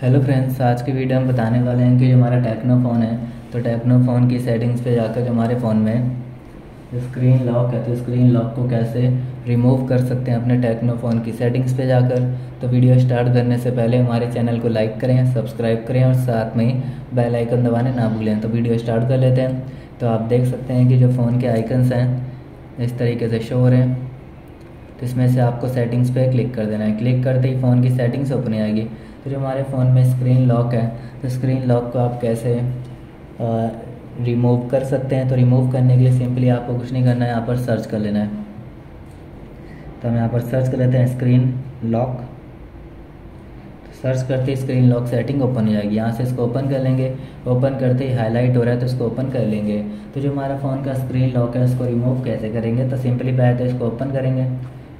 Hello friends आज की video हम बताने वाले हैं कि जो हमारा टेक्नो फ़ोन है तो टेक्नो फ़ोन की सेटिंग्स पे जाकर जो हमारे फ़ोन में स्क्रीन लॉक है तो स्क्रीन लॉक को कैसे रिमूव कर सकते हैं अपने टेक्नो फ़ोन की सेटिंग्स पे जाकर? तो वीडियो स्टार्ट करने से पहले हमारे चैनल को लाइक करें सब्सक्राइब करें और साथ में ही बेल आइकन दबाने ना भूलें। तो वीडियो स्टार्ट कर लेते हैं। तो आप देख सकते हैं कि जो फ़ोन के आइकन्स हैं, इस तरीके से शो हो रहे हैं। तो इसमें से आपको सेटिंग्स पे क्लिक कर देना है। क्लिक करते ही फ़ोन की सेटिंग्स ओपन आएगी जो हमारे फ़ोन में स्क्रीन लॉक है तो स्क्रीन लॉक को आप कैसे रिमूव कर सकते हैं? तो रिमूव करने के लिए सिंपली आपको कुछ नहीं करना है, यहाँ पर सर्च कर लेना है। तो हम यहाँ पर सर्च कर लेते हैं स्क्रीन लॉक तो सर्च करते ही स्क्रीन लॉक सेटिंग ओपन हो जाएगी। यहाँ से इसको ओपन कर लेंगे। ओपन करते ही हाईलाइट हो रहा है तो इसको ओपन कर लेंगे। तो जो हमारा फ़ोन का स्क्रीन लॉक है, उसको रिमूव कैसे करेंगे? तो सिंपली पहले तो इसको ओपन करेंगे।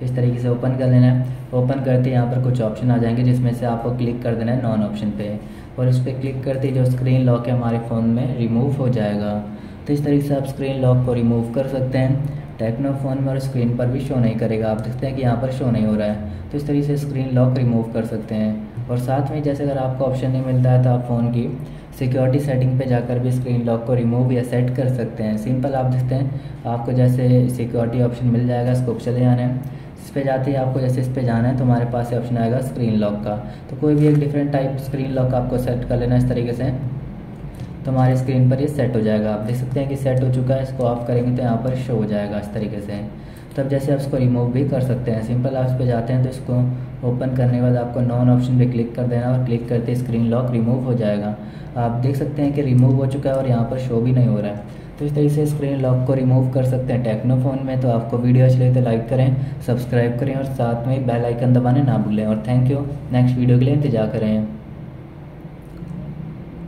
इस तरीके से ओपन कर लेना है। ओपन करते यहाँ पर कुछ ऑप्शन आ जाएँगे, जिसमें से आपको क्लिक कर देना है नॉन ऑप्शन पे। और इस पर क्लिक करते जो स्क्रीन लॉक है हमारे फ़ोन में रिमूव हो जाएगा। तो इस तरीके से आप स्क्रीन लॉक को रिमूव कर सकते हैं। टेक्नो फ़ोन में और स्क्रीन पर भी शो नहीं करेगा। आप देखते हैं कि यहाँ पर शो नहीं हो रहा है। तो इस तरीके से स्क्रीन लॉक रिमूव कर सकते हैं। और साथ में जैसे अगर आपको ऑप्शन नहीं मिलता है तो आप फ़ोन की सिक्योरिटी सेटिंग पे जाकर भी स्क्रीन लॉक को रिमूव या सेट कर सकते हैं। सिंपल आप देखते हैं, आपको जैसे सिक्योरिटी ऑप्शन मिल जाएगा इसको चले जाना है इस पर जाते ही, आपको जैसे इस पर जाना है तो हमारे पास ऑप्शन आएगा स्क्रीन लॉक का। तो कोई भी एक डिफरेंट टाइप स्क्रीन लॉक आपको सेट कर लेना इस तरीके से। तो हमारे स्क्रीन पर ये सेट हो जाएगा। आप देख सकते हैं कि सेट हो चुका है, इसको ऑफ़ करेंगे तो यहाँ पर शो हो जाएगा इस तरीके से। तब जैसे आप इसको रिमूव भी कर सकते हैं। सिंपल आप इस पर जाते हैं तो इसको ओपन करने के बाद आपको नॉन ऑप्शन पे क्लिक कर देना और क्लिक करते स्क्रीन लॉक रिमूव हो जाएगा। आप देख सकते हैं कि रिमूव हो चुका है और यहाँ पर शो भी नहीं हो रहा है। तो इस तरीके से स्क्रीन लॉक को रिमूव कर सकते हैं टेक्नोफोन में। तो आपको वीडियो अच्छी लगे तो लाइक करें सब्सक्राइब करें और साथ में बेल आइकन दबाने ना भूलें। और थैंक यू नेक्स्ट वीडियो के लिए इंतज़ार करें।